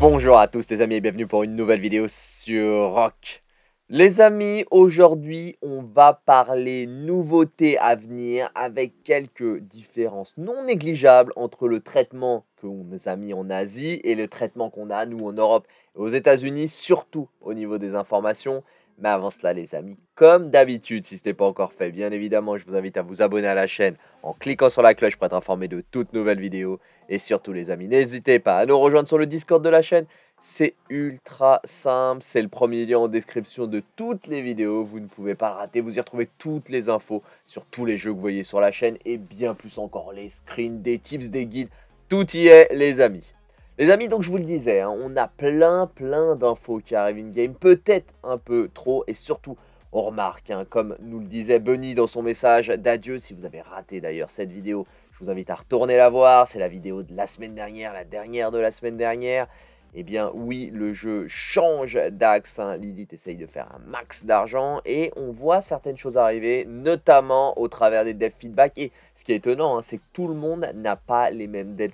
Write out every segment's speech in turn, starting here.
Bonjour à tous les amis et bienvenue pour une nouvelle vidéo sur Rock. Les amis, aujourd'hui on va parler nouveautés à venir avec quelques différences non négligeables entre le traitement qu'on a mis en Asie et le traitement qu'on a nous en Europe et aux États-Unis, surtout au niveau des informations. Mais avant cela les amis, comme d'habitude, si ce n'est pas encore fait, bien évidemment, je vous invite à vous abonner à la chaîne en cliquant sur la cloche pour être informé de toutes nouvelles vidéos. Et surtout les amis, n'hésitez pas à nous rejoindre sur le Discord de la chaîne. C'est ultra simple, c'est le premier lien en description de toutes les vidéos. Vous ne pouvez pas rater, vous y retrouvez toutes les infos sur tous les jeux que vous voyez sur la chaîne. Et bien plus encore, les screens, des tips, des guides, tout y est les amis. Les amis, donc je vous le disais, hein, on a plein plein d'infos qui arrivent. In-game, peut-être un peu trop, et surtout, on remarque, hein, comme nous le disait Bunny dans son message d'adieu, si vous avez raté d'ailleurs cette vidéo, je vous invite à retourner la voir, c'est la vidéo de la semaine dernière, la dernière de la semaine dernière, eh bien oui, le jeu change d'axe. Hein. Lilith essaye de faire un max d'argent et on voit certaines choses arriver, notamment au travers des dev feedback. Et ce qui est étonnant, hein, c'est que tout le monde n'a pas les mêmes dev,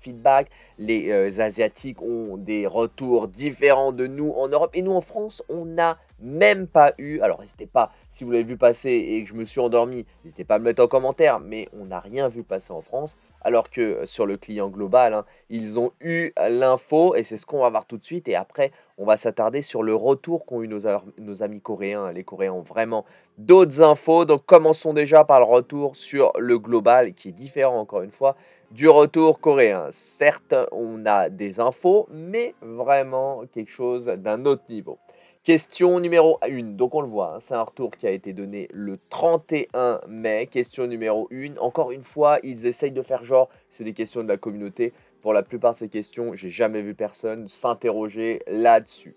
feedback. Les euh, Asiatiques ont des retours différents de nous en Europe. Et nous en France, on n'a même pas eu. Alors n'hésitez pas, si vous l'avez vu passer et que je me suis endormi, n'hésitez pas à me mettre en commentaire. Mais on n'a rien vu passer en France alors que euh, sur le client global, hein, ils ont eu l'info et c'est ce qu'on va voir tout de suite. Et après, on va s'attarder sur le retour qu'ont eu nos, amis coréens. Les Coréens ont vraiment d'autres infos. Donc commençons déjà par le retour sur le global qui est différent encore une fois du retour coréen. Certes, on a des infos, mais vraiment quelque chose d'un autre niveau. Question numéro 1, donc on le voit, hein, c'est un retour qui a été donné le 31 mai. Question numéro 1, encore une fois, ils essayent de faire genre, c'est des questions de la communauté. Pour la plupart de ces questions, j'ai jamais vu personne s'interroger là-dessus.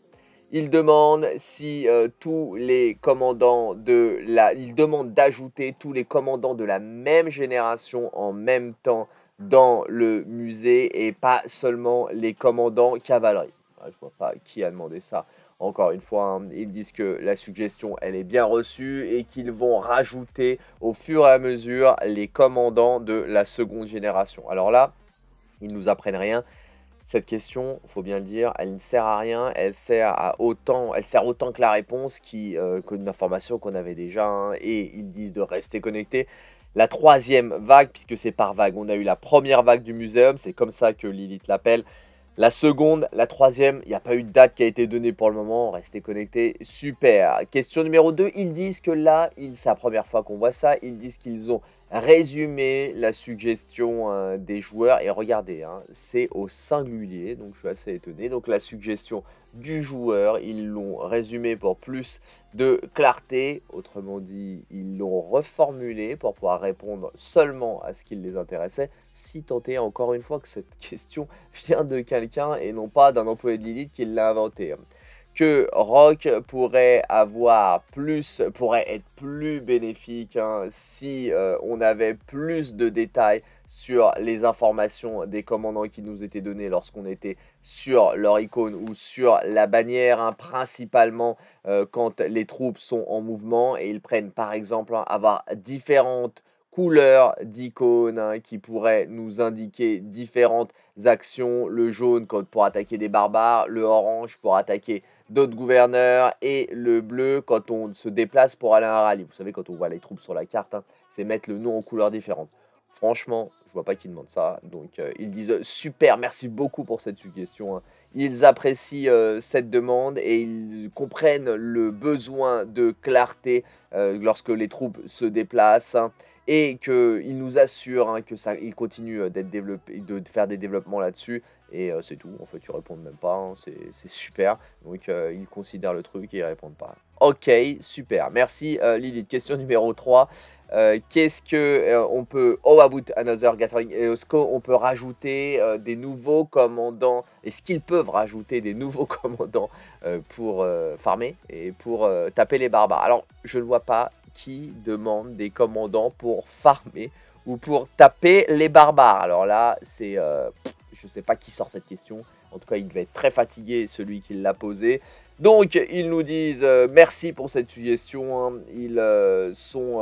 Ils demandent si euh, tous les commandants de la... Ils demandent d'ajouter tous les commandants de la même génération en même temps dans le musée et pas seulement les commandants cavalerie. Ah, je vois pas qui a demandé ça. Encore une fois, hein, ils disent que la suggestion, elle est bien reçue et qu'ils vont rajouter au fur et à mesure les commandants de la seconde génération. Alors là, ils nous apprennent rien. Cette question, faut bien le dire, elle ne sert à rien. Elle sert autant, elle sert autant que la réponse qui, euh, que information qu'on avait déjà. Hein, et ils disent de rester connectés la troisième vague, puisque c'est par vague. On a eu la première vague du muséum, c'est comme ça que Lilith l'appelle. La seconde, la troisième, il n'y a pas eu de date qui a été donnée pour le moment. Restez connectés. Super. Question numéro 2. Ils disent que là, c'est la première fois qu'on voit ça. Ils disent qu'ils ont résumé la suggestion euh, des joueurs. Et regardez, hein, c'est au singulier. Donc je suis assez étonné. Donc la suggestion du joueur. Ils l'ont résumé pour plus de clarté. Autrement dit, ils l'ont reformulé pour pouvoir répondre seulement à ce qui les intéressait. Si est encore une fois que cette question vient de quelqu'un et non pas d'un employé de Lilith qui l'a inventé que Rock pourrait avoir plus, pourrait être plus bénéfique hein, si euh, on avait plus de détails sur les informations des commandants qui nous étaient données lorsqu'on était sur leur icône ou sur la bannière, hein, principalement euh, quand les troupes sont en mouvement et ils prennent par exemple hein, avoir différentes couleurs d'icônes qui pourraient nous indiquer différentes actions. Le jaune pour attaquer des barbares, le orange pour attaquer d'autres gouverneurs et le bleu quand on se déplace pour aller à un rallye. Vous savez, quand on voit les troupes sur la carte, c'est mettre le nom en couleurs différentes. Franchement, je vois pas qui demande ça. Donc, euh, ils disent super, merci beaucoup pour cette suggestion. Hein. Ils apprécient euh, cette demande et ils comprennent le besoin de clarté euh, lorsque les troupes se déplacent. Hein, et qu'ils nous assurent hein, que ça, ils continuent d'être développé, de faire des développements là-dessus. Et c'est tout. En fait, ils répondent même pas. c'est super. Donc, ils considèrent le truc et ils répondent pas. Ok, super. Merci Lilith. Question numéro 3. Euh, qu'est-ce que euh, on peut oh about another gathering est-ce qu'on peut rajouter euh, des nouveaux commandants? Est-ce qu'ils peuvent rajouter des nouveaux commandants pour farmer et pour taper les barbares? Alors je ne vois pas qui demande des commandants pour farmer ou pour taper les barbares. Alors là c'est je ne sais pas qui sort cette question. En tout cas il devait être très fatigué celui qui l'a posé. Donc ils nous disent merci pour cette suggestion hein. ils sont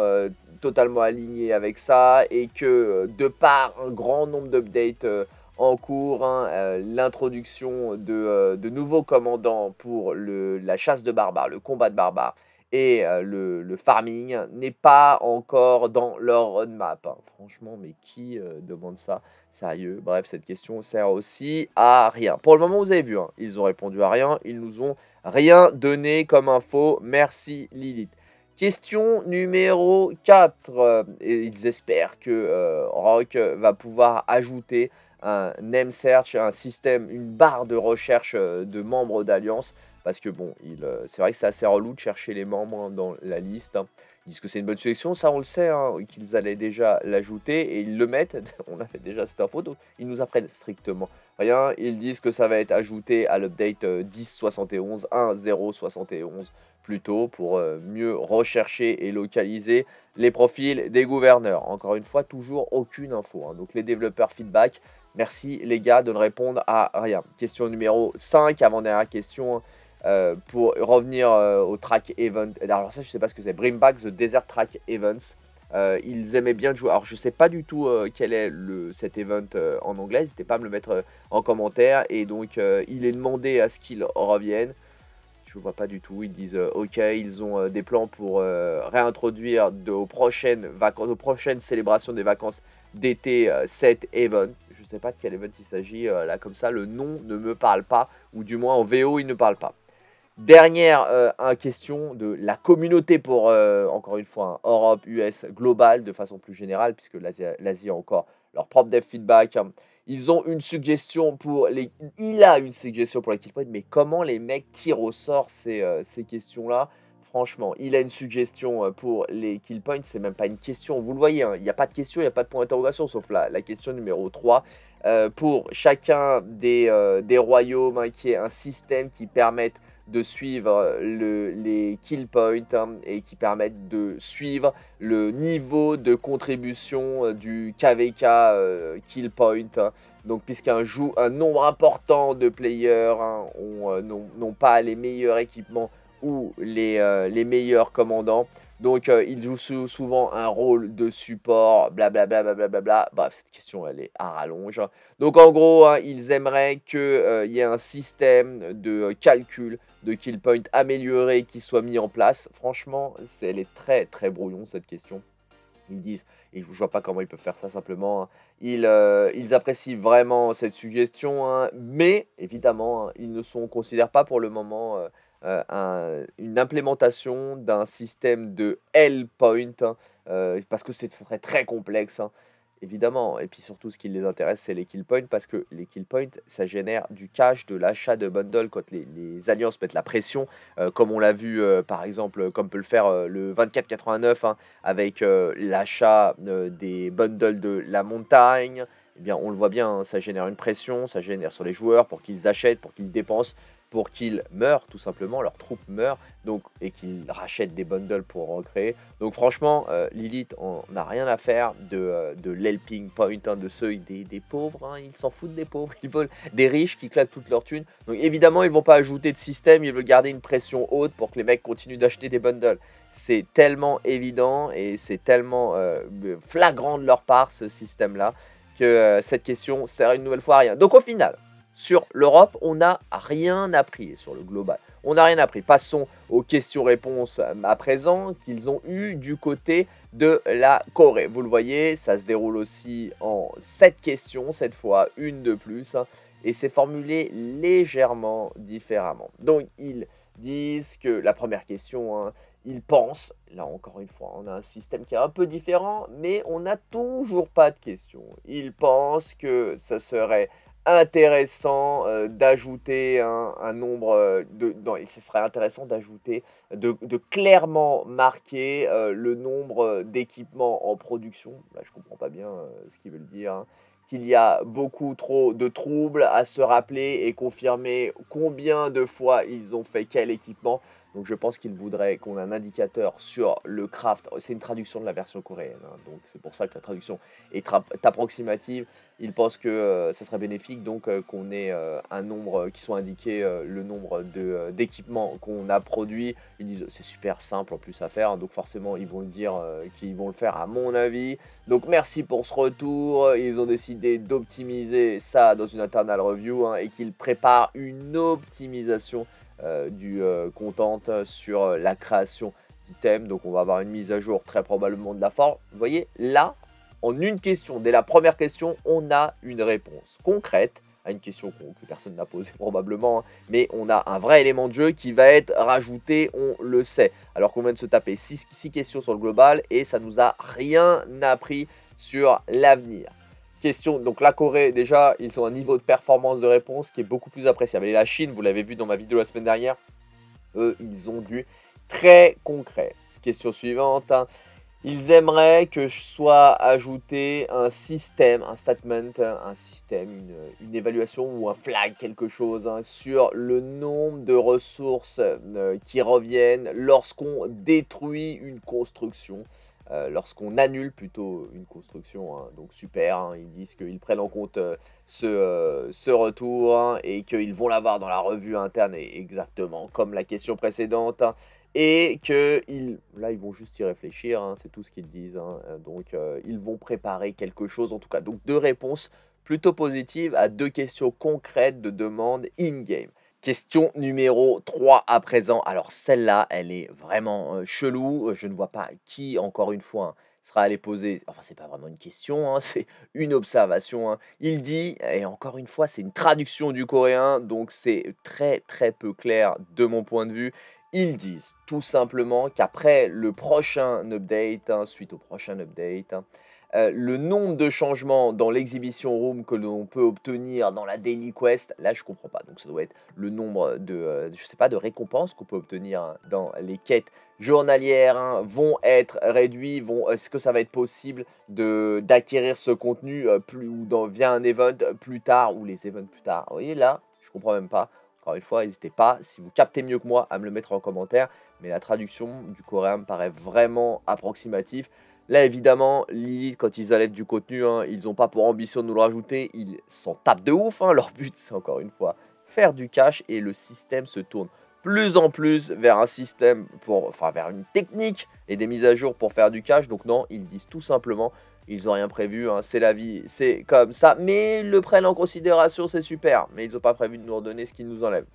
totalement aligné avec ça et que euh, de par un grand nombre d'updates euh, en cours hein, l'introduction de, nouveaux commandants pour la chasse de barbares, le combat de barbares et le, farming n'est pas encore dans leur roadmap. Hein. Franchement, mais qui demande ça? Sérieux? Bref, cette question sert aussi à rien. Pour le moment, vous avez vu, hein, ils ont répondu à rien, ils nous ont rien donné comme info. Merci Lilith. Question numéro 4. ils espèrent que Rock va pouvoir ajouter un name search, un système, une barre de recherche de membres d'Alliance parce que bon, euh, c'est vrai que c'est assez relou de chercher les membres hein, dans la liste. Hein. Ils disent que c'est une bonne sélection, ça on le sait, hein, qu'ils allaient déjà l'ajouter et ils le mettent. on a fait déjà cette info, donc ils nous apprennent strictement rien. Ils disent que ça va être ajouté à l'update 10.71, euh, 1.0.71 plutôt pour euh, mieux rechercher et localiser les profils des gouverneurs. Encore une fois, toujours aucune info. Donc les développeurs feedback, merci les gars de ne répondre à rien. Question numéro 5, avant-dernière question. Euh, pour revenir euh, au track event. Alors ça, je sais pas ce que c'est. Bring back the desert track events. Euh, ils aimaient bien jouer. Alors je sais pas du tout quel est le, cet event en anglais. N'hésitez pas à me le mettre en commentaire. Et donc il est demandé à ce qu'ils reviennent. Je vois pas du tout. Ils disent ok, ils ont des plans pour réintroduire de, aux prochaines vacances, aux prochaines célébrations des vacances d'été cet event. Je sais pas de quel event il s'agit là comme ça. Le nom ne me parle pas, ou du moins en VO il ne parle pas. Dernière euh, question de la communauté pour, euh, encore une fois, Europe, US, global, de façon plus générale, puisque l'Asie a encore leur propre dev feedback. Ils ont une suggestion pour les... Il a une suggestion pour les killpoints, mais comment les mecs tirent au sort ces, euh, ces questions-là? Franchement, il a une suggestion pour les killpoints, c'est même pas une question, vous le voyez, hein, il n'y a pas de question, il n'y a pas de point d'interrogation, sauf la, la question numéro 3. pour chacun des, des royaumes, hein, qui est un système qui permette de suivre le, les kill points hein, et qui permettent de suivre le niveau de contribution euh, du KVK euh, kill point. Hein. Donc puisqu'un un nombre important de players hein, euh, n'ont pas les meilleurs équipements ou les, les meilleurs commandants, donc, euh, il joue souvent un rôle de support, blablabla. Bla, bla, bla, Bref, cette question, elle est à rallonge. Donc, en gros, hein, ils aimeraient qu'il euh, y ait un système de calcul de kill point amélioré qui soit mis en place. Franchement, elle est très, très brouillon, cette question. Ils disent, et je vois pas comment ils peuvent faire ça simplement. Hein. Ils, euh, ils, apprécient vraiment cette suggestion, hein. mais évidemment, ils ne sont, considèrent pas pour le moment euh, une implémentation d'un système de L-point, hein, euh, parce que c'est très très complexe, hein, évidemment. Et puis surtout, ce qui les intéresse, c'est les kill points, parce que les kill points, ça génère du cash, de l'achat de bundles quand les, alliances mettent la pression, euh, comme on l'a vu par exemple, comme peut le faire le 2489 hein, avec l'achat des bundles de la montagne. Eh bien, on le voit bien, ça génère une pression, ça génère sur les joueurs pour qu'ils achètent, pour qu'ils dépensent pour qu'ils meurent tout simplement, leurs troupes meurent, donc, et qu'ils rachètent des bundles pour recréer. Donc franchement, euh, Lilith, on n'a rien à faire de, euh, l'helping point, hein, de ceux des, pauvres, hein. ils s'en foutent des pauvres, ils veulent des riches qui claquent toute leur thune. Donc évidemment, ils vont pas ajouter de système, ils veulent garder une pression haute pour que les mecs continuent d'acheter des bundles. C'est tellement évident et c'est tellement euh, flagrant de leur part, ce système-là, que cette question sert une nouvelle fois à rien. Donc au final, sur l'Europe, on n'a rien appris sur le global. On n'a rien appris. Passons aux questions-réponses euh, à présent qu'ils ont eues du côté de la Corée. Vous le voyez, ça se déroule aussi en 7 questions, cette fois une de plus, hein, et c'est formulé légèrement différemment. Donc ils disent que la première question, hein, ils pensent, là encore une fois, on a un système qui est un peu différent, mais on n'a toujours pas de questions. Ils pensent que ce serait intéressant euh, d'ajouter un, nombre euh, de non, ce serait intéressant d'ajouter de, clairement marquer euh, le nombre d'équipements en production là je comprends pas bien ce qu'ils veulent dire hein. qu'il y a beaucoup trop de troubles à se rappeler et confirmer combien de fois ils ont fait quel équipement Donc je pense qu'il voudrait qu'on ait un indicateur sur le craft. C'est une traduction de la version coréenne, hein, donc c'est pour ça que la traduction est, approximative. Il pense que euh, ça serait bénéfique donc euh, qu'on ait euh, un nombre qui soit indiqué le nombre d'équipements qu'on a produits. Ils disent c'est super simple en plus à faire, donc forcément ils vont le dire qu'ils vont le faire à mon avis. Donc merci pour ce retour. Ils ont décidé d'optimiser ça dans une internal review hein, et qu'ils préparent une optimisation du euh, content sur euh, la création d'items. Donc on va avoir une mise à jour très probablement de la forme. Vous voyez, là, en une question, dès la première question, on a une réponse concrète à une question que personne n'a posée probablement, hein. mais on a un vrai élément de jeu qui va être rajouté, on le sait. Alors qu'on vient de se taper 6 questions sur le global et ça nous a rien appris sur l'avenir. Question, donc la Corée, déjà, ils ont un niveau de performance de réponse qui est beaucoup plus appréciable. Et la Chine, vous l'avez vu dans ma vidéo la semaine dernière, eux, ils ont du très concret. Question suivante, hein. ils aimeraient que je sois ajouté un système, un statement, un système, une, évaluation ou un flag, quelque chose, hein, sur le nombre de ressources euh, qui reviennent lorsqu'on détruit une construction. Euh, lorsqu'on annule plutôt une construction. Hein. donc super, hein. ils disent qu'ils prennent en compte euh, euh, ce, retour hein, et qu'ils vont l'avoir dans la revue interne exactement comme la question précédente. et que là ils vont juste y réfléchir, c'est tout ce qu'ils disent. donc ils vont préparer quelque chose en tout cas. Donc deux réponses plutôt positives à deux questions concrètes de demande in-game. Question numéro 3 à présent. Alors celle-là, elle est vraiment euh, chelou. Je ne vois pas qui, encore une fois, hein, sera allé poser. Enfin, c'est pas vraiment une question, hein, c'est une observation. Hein. Il dit, et encore une fois, c'est une traduction du coréen, donc c'est très très peu clair de mon point de vue. Ils disent tout simplement qu'après le prochain update, suite au prochain update, euh, le nombre de changements dans l'exhibition room que l'on peut obtenir dans la daily quest, là je comprends pas. Donc ça doit être le nombre de, euh, je sais pas, de récompenses qu'on peut obtenir hein, dans les quêtes journalières hein, vont être réduits. Vont, est-ce que ça va être possible d'acquérir ce contenu euh, ou dans, via un event plus tard ou les events plus tard? Vous voyez là, je comprends même pas. Encore une fois, n'hésitez pas, si vous captez mieux que moi, à me le mettre en commentaire. Mais la traduction du coréen me paraît vraiment approximative. Là, évidemment, Lilith, quand ils allètent du contenu, hein, ils n'ont pas pour ambition de nous le rajouter. Ils s'en tapent de ouf. Hein. Leur but, c'est encore une fois faire du cash et le système se tourne plus en plus vers un système enfin, vers une technique et des mises à jour pour faire du cash. Donc non, ils disent tout simplement, ils n'ont rien prévu. Hein. c'est la vie, c'est comme ça. Mais ils le prennent en considération, c'est super. Mais ils n'ont pas prévu de nous redonner ce qu'ils nous enlèvent.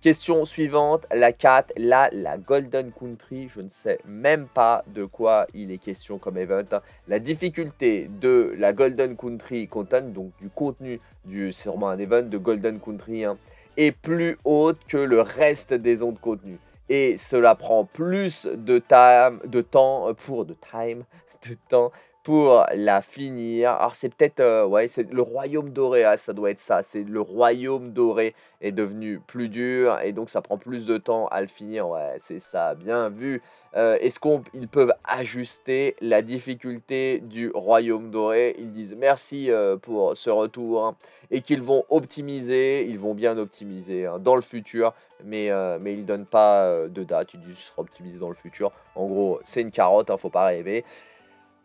Question suivante, la 4, là, la Golden Country, je ne sais même pas de quoi il est question comme event. La difficulté de la Golden Country content, donc du contenu du, sûrement un event de Golden Country, hein, est plus haute que le reste des de contenu. Et cela prend plus de, time, de temps pour de time, de temps pour la finir. Alors c'est peut-être, euh, ouais, c'est le royaume doré, ah, ça doit être ça. C'est le royaume doré est devenu plus dur et donc ça prend plus de temps à le finir. Ouais, c'est ça, bien vu. Euh, est-ce qu'ils peuvent ajuster la difficulté du royaume doré? Ils disent merci euh, pour ce retour et qu'ils vont optimiser, ils vont bien optimiser hein, dans le futur, mais, mais ils ne donnent pas de date. Ils disent sera optimisé dans le futur. En gros, c'est une carotte, hein, faut pas rêver.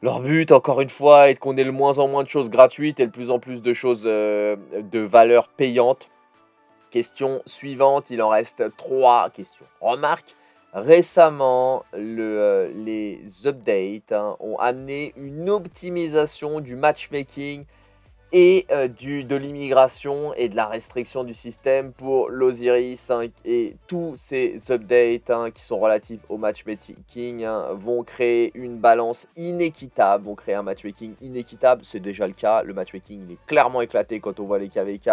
Leur but, encore une fois, est qu'on ait le moins en moins de choses gratuites et le plus en plus de choses euh, de valeur payante. Question suivante, il en reste trois questions. Remarque, récemment, euh, les updates hein, ont amené une optimisation du matchmaking et euh, du, de l'immigration et de la restriction du système pour l'Osiris et tous ces updates hein, qui sont relatifs au matchmaking hein, vont créer une balance inéquitable, vont créer un matchmaking inéquitable, c'est déjà le cas, le matchmaking il est clairement éclaté quand on voit les KVK,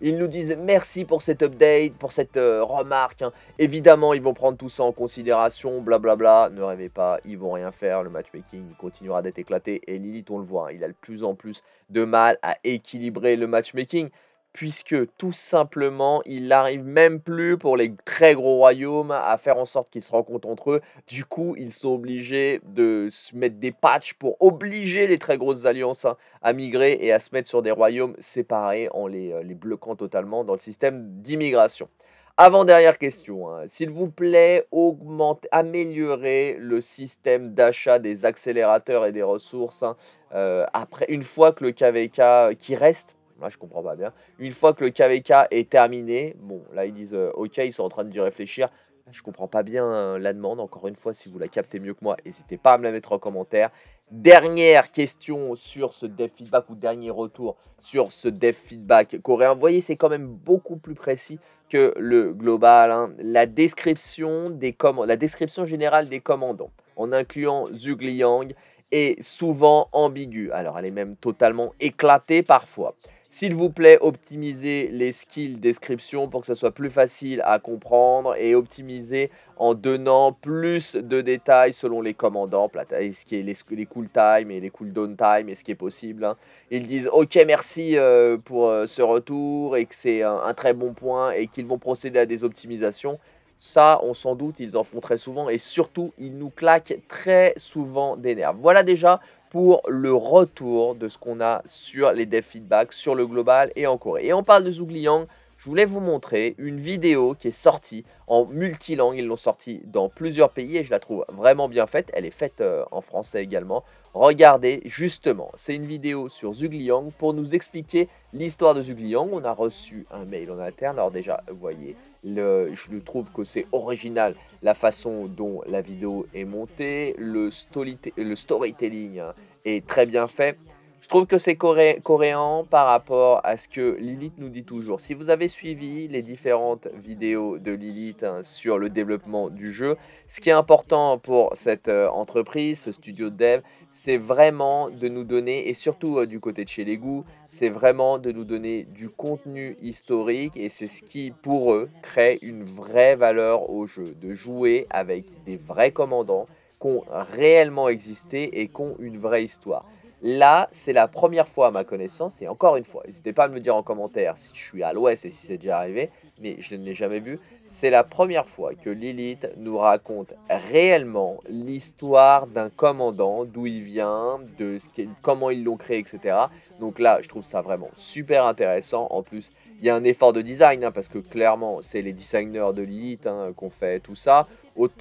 ils nous disent merci pour cet update, pour cette euh, remarque, hein. évidemment ils vont prendre tout ça en considération, blablabla, ne rêvez pas, ils vont rien faire, le matchmaking continuera d'être éclaté. Et Lilith on le voit, il a de plus en plus de mal à équilibrer le matchmaking, puisque tout simplement, il n'arrive même plus pour les très gros royaumes à faire en sorte qu'ils se rencontrent entre eux. Du coup, ils sont obligés de se mettre des patchs pour obliger les très grosses alliances hein, à migrer et à se mettre sur des royaumes séparés en les, euh, les bloquant totalement dans le système d'immigration. Avant-dernière question, hein. s'il vous plaît, augmentez, améliorez le système d'achat des accélérateurs et des ressources. Hein. Euh, après, une fois que le KVK qui reste, je comprends pas bien, une fois que le KVK est terminé, bon là ils disent euh, ok, ils sont en train de réfléchir. Je comprends pas bien hein, la demande. Encore une fois, si vous la captez mieux que moi, n'hésitez pas à me la mettre en commentaire. Dernière question sur ce dev feedback ou dernier retour sur ce dev feedback. Vous voyez, c'est quand même beaucoup plus précis que le global. Hein. La, description des la description générale des commandants, en incluant Zhu Liang, est souvent ambiguë. Alors, elle est même totalement éclatée parfois. S'il vous plaît, optimisez les skills description pour que ce soit plus facile à comprendre et optimisez en donnant plus de détails selon les commandants, ce qui est les, cool time et les cooldown time et ce qui est possible. Hein. Ils disent ok merci euh, pour euh, ce retour et que c'est un, très bon point et qu'ils vont procéder à des optimisations. Ça, on s'en doute, ils en font très souvent et surtout, ils nous claquent très souvent des nerfs. Voilà déjà pour le retour de ce qu'on a sur les dev feedback, sur le global et en Corée. Et on parle de Zhugliang, je voulais vous montrer une vidéo qui est sortie en multilangue. Ils l'ont sortie dans plusieurs pays et je la trouve vraiment bien faite. Elle est faite euh, en français également. Regardez, justement, c'est une vidéo sur Zhugliang pour nous expliquer l'histoire de Zhugliang. On a reçu un mail en interne. Alors déjà, vous voyez, je trouve que c'est original la façon dont la vidéo est montée. Le, le storytelling hein, est très bien fait. Je trouve que c'est coréen par rapport à ce que Lilith nous dit toujours. Si vous avez suivi les différentes vidéos de Lilith hein, sur le développement du jeu, ce qui est important pour cette euh, entreprise, ce studio de dev, c'est vraiment de nous donner, et surtout euh, du côté de chez les goûts, c'est vraiment de nous donner du contenu historique et c'est ce qui, pour eux, crée une vraie valeur au jeu. De jouer avec des vrais commandants qui ont réellement existé et qui ont une vraie histoire. Là, c'est la première fois à ma connaissance, et encore une fois, n'hésitez pas à me dire en commentaire si je suis à l'ouest et si c'est déjà arrivé, mais je ne l'ai jamais vu. C'est la première fois que Lilith nous raconte réellement l'histoire d'un commandant, d'où il vient, de comment ils l'ont créé, etc. Donc là, je trouve ça vraiment super intéressant. En plus, il y a un effort de design, hein, parce que clairement, c'est les designers de Lilith hein, qu'on fait tout ça.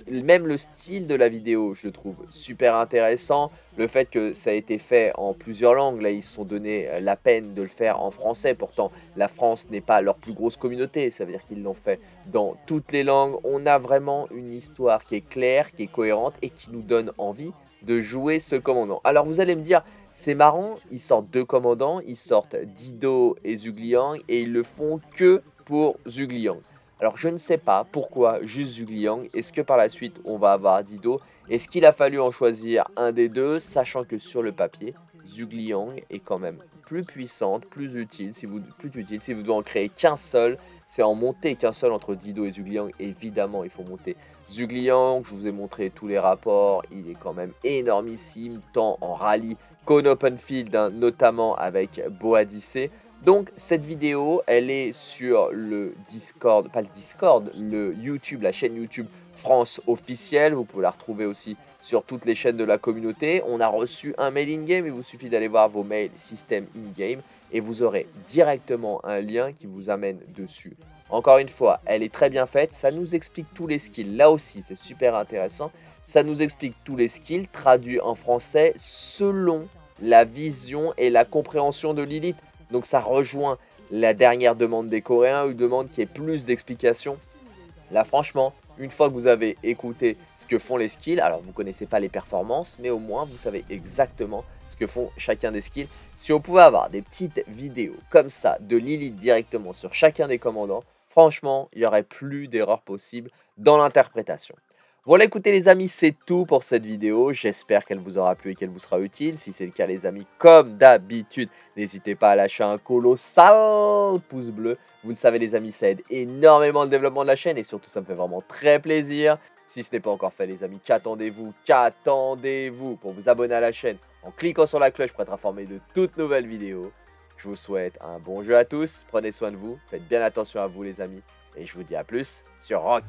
Même le style de la vidéo, je trouve super intéressant. Le fait que ça a été fait en plusieurs langues, là, ils se sont donné euh, la peine de le faire en français. Pourtant, la France n'est pas leur plus grosse communauté, ça veut dire qu'ils l'ont fait dans toutes les langues. On a vraiment une histoire qui est claire, qui est cohérente et qui nous donne envie de jouer ce commandant. Alors, vous allez me dire, c'est marrant, ils sortent deux commandants, ils sortent Dido et Zugliang et ils le font que pour Zugliang. Alors je ne sais pas pourquoi juste Zugliang, est-ce que par la suite on va avoir Dido? Est-ce qu'il a fallu en choisir un des deux, sachant que sur le papier, Zugliang est quand même plus puissante, plus utile, si vous, plus utile, si vous devez en créer qu'un seul, c'est en monter qu'un seul entre Dido et Zugliang, évidemment il faut monter Zugliang, je vous ai montré tous les rapports, il est quand même énormissime, tant en rallye qu'en open field, hein, notamment avec Boadicé. Donc cette vidéo, elle est sur le Discord, pas le Discord, le YouTube, la chaîne YouTube France officielle. Vous pouvez la retrouver aussi sur toutes les chaînes de la communauté. On a reçu un mail in-game, il vous suffit d'aller voir vos mails système in-game et vous aurez directement un lien qui vous amène dessus. Encore une fois, elle est très bien faite, ça nous explique tous les skills. Là aussi, c'est super intéressant. Ça nous explique tous les skills traduits en français selon la vision et la compréhension de Lilith. Donc ça rejoint la dernière demande des Coréens, une demande qui est plus d'explications. Là franchement, une fois que vous avez écouté ce que font les skills, alors vous ne connaissez pas les performances, mais au moins vous savez exactement ce que font chacun des skills. Si on pouvait avoir des petites vidéos comme ça de Lilith directement sur chacun des commandants, franchement, il n'y aurait plus d'erreurs possibles dans l'interprétation. Voilà écoutez les amis, c'est tout pour cette vidéo. J'espère qu'elle vous aura plu et qu'elle vous sera utile. Si c'est le cas les amis, comme d'habitude, n'hésitez pas à lâcher un colossal pouce bleu. Vous le savez les amis, ça aide énormément le développement de la chaîne et surtout ça me fait vraiment très plaisir. Si ce n'est pas encore fait les amis, qu'attendez-vous? Qu'attendez-vous? Pour vous abonner à la chaîne en cliquant sur la cloche pour être informé de toutes nouvelles vidéos. Je vous souhaite un bon jeu à tous, prenez soin de vous, faites bien attention à vous les amis et je vous dis à plus sur Rock.